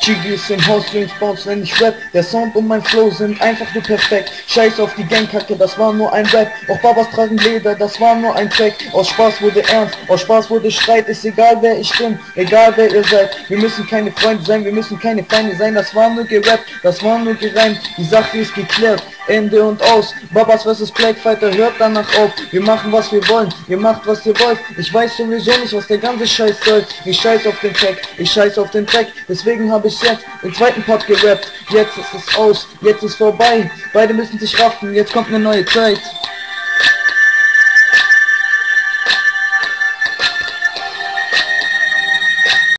Chigis im Haus, Dreams bounce, wenn ich rap. Der Sound und mein Flow sind einfach nur perfekt. Scheiß auf die Gangkacke, das war nur ein Rap. Auch Babas tragen Leder, das war nur ein Track Aus Spaß wurde Ernst, aus Spaß wurde Streit. Ist egal wer ich bin, egal wer ihr seid. Wir müssen keine Freunde sein, wir müssen keine Feinde sein. Das war nur gerappt, das war nur gereimt. Die Sache ist geklärt, Ende und aus. Babas vs Black Fighter? Hört danach auf. Wir machen was wir wollen, ihr macht was ihr wollt. Ich weiß sowieso nicht was der ganze Scheiß soll. Ich scheiß auf den Track, ich scheiß auf den Track Deswegen habe ich jetzt den zweiten Part gerappt. Jetzt ist es aus, jetzt ist vorbei. Beide müssen sich raffen, jetzt kommt eine neue Zeit